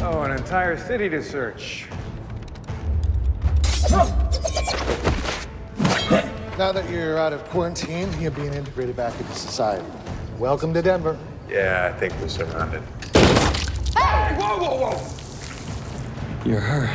Oh, an entire city to search. Now that you're out of quarantine, you're being integrated back into society. Welcome to Denver. Yeah, I think we're surrounded. Hey! Whoa, whoa, whoa! You're her.